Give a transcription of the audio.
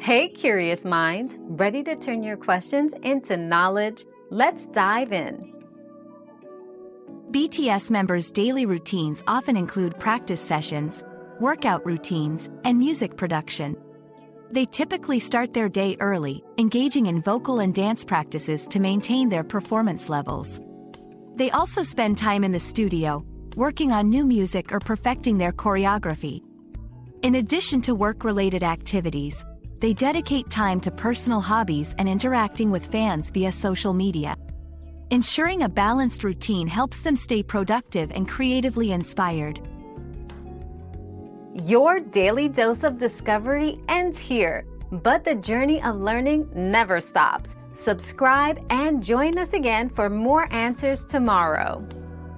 Hey, curious minds, ready to turn your questions into knowledge? Let's dive in. BTS members' daily routines often include practice sessions, workout routines, and music production. They typically start their day early, engaging in vocal and dance practices to maintain their performance levels. They also spend time in the studio, working on new music or perfecting their choreography. In addition to work-related activities, they dedicate time to personal hobbies and interacting with fans via social media. Ensuring a balanced routine helps them stay productive and creatively inspired. Your daily dose of discovery ends here, but the journey of learning never stops. Subscribe and join us again for more answers tomorrow.